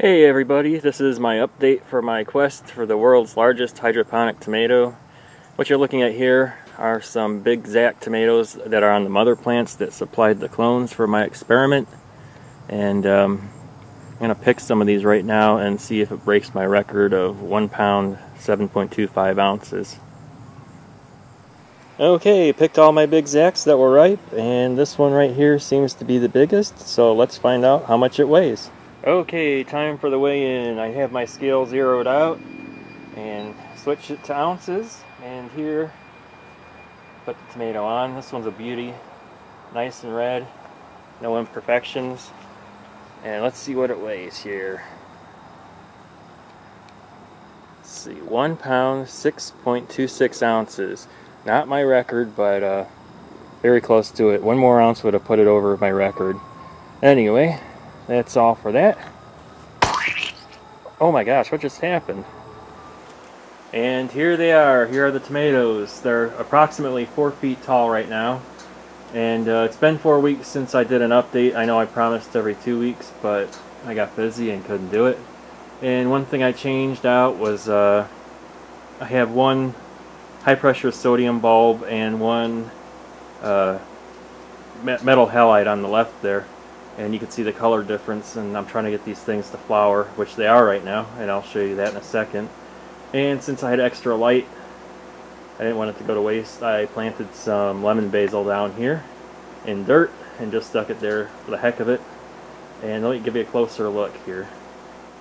Hey everybody, this is my update for my quest for the world's largest hydroponic tomato. What you're looking at here are some big Zac tomatoes that are on the mother plants that supplied the clones for my experiment. And um, I'm going to pick some of these right now and see if it breaks my record of 1 pound 7.25 ounces. Okay, picked all my big Zacs that were ripe, and this one right here seems to be the biggest, so let's find out how much it weighs. Okay, time for the weigh-in. I have my scale zeroed out and switch it to ounces. And here, put the tomato on. This one's a beauty. Nice and red. No imperfections. And let's see what it weighs here. Let's see, one pound, 6.26 ounces. Not my record, but uh, very close to it. One more ounce would have put it over my record. Anyway, that's all for that. Oh my gosh, what just happened? And here they are. Here are the tomatoes. They're approximately four feet tall right now. And uh, it's been four weeks since I did an update. I know I promised every two weeks, but I got busy and couldn't do it. And one thing I changed out was uh, I have one high pressure sodium bulb and one uh, metal halide on the left there and you can see the color difference and I'm trying to get these things to flower which they are right now and I'll show you that in a second. And since I had extra light I didn't want it to go to waste I planted some lemon basil down here in dirt and just stuck it there for the heck of it. And let me give you a closer look here.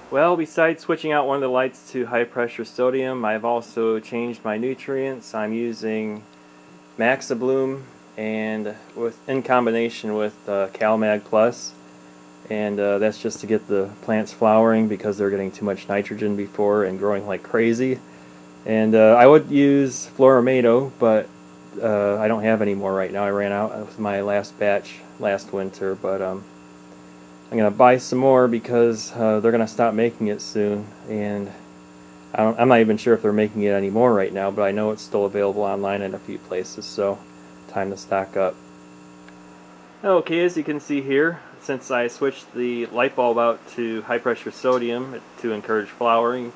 Well besides switching out one of the lights to high pressure sodium I've also changed my nutrients. I'm using Maxibloom and with in combination with uh, CalMag Plus. And uh, that's just to get the plants flowering because they're getting too much nitrogen before and growing like crazy. And uh, I would use Floramato, but uh, I don't have any more right now. I ran out with my last batch last winter but um, I'm gonna buy some more because uh, they're gonna stop making it soon. And I am not even sure if they're making it anymore right now but I know it's still available online in a few places so time to stock up. Okay, as you can see here, since I switched the light bulb out to high pressure sodium to encourage flowering,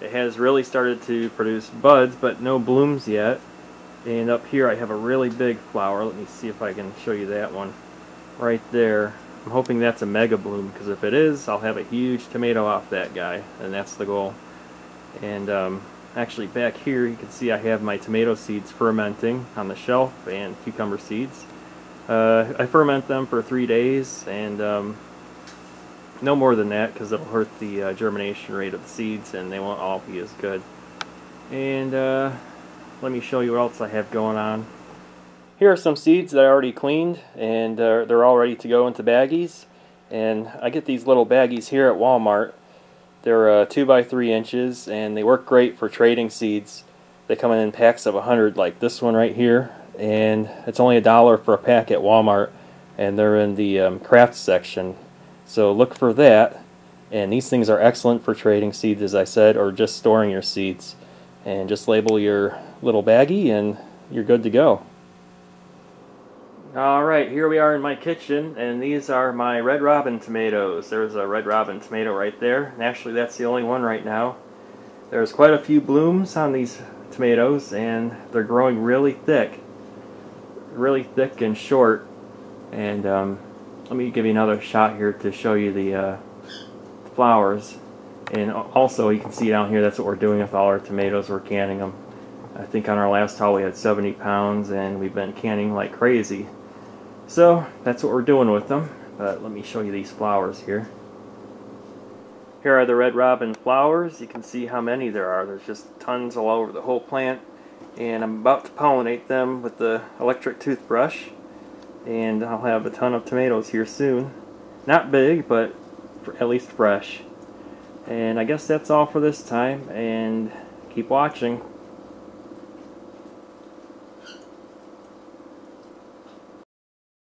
it has really started to produce buds, but no blooms yet. And up here I have a really big flower. Let me see if I can show you that one. Right there. I'm hoping that's a mega bloom, because if it is, I'll have a huge tomato off that guy, and that's the goal. And um, Actually back here you can see I have my tomato seeds fermenting on the shelf and cucumber seeds. Uh, I ferment them for three days and um, no more than that because it'll hurt the uh, germination rate of the seeds and they won't all be as good. And uh, let me show you what else I have going on. Here are some seeds that I already cleaned and uh, they're all ready to go into baggies. And I get these little baggies here at Walmart they're uh, 2 by 3 inches and they work great for trading seeds. They come in packs of 100 like this one right here and it's only a dollar for a pack at Walmart and they're in the um, craft section. So look for that and these things are excellent for trading seeds as I said or just storing your seeds and just label your little baggie and you're good to go. Alright, here we are in my kitchen, and these are my Red Robin tomatoes. There's a Red Robin tomato right there, actually that's the only one right now. There's quite a few blooms on these tomatoes, and they're growing really thick. Really thick and short. And um, let me give you another shot here to show you the uh, flowers. And also, you can see down here, that's what we're doing with all our tomatoes. We're canning them. I think on our last haul we had 70 pounds, and we've been canning like crazy. So that's what we're doing with them. But let me show you these flowers here. Here are the red robin flowers. You can see how many there are. There's just tons all over the whole plant. And I'm about to pollinate them with the electric toothbrush. And I'll have a ton of tomatoes here soon. Not big, but at least fresh. And I guess that's all for this time. And keep watching.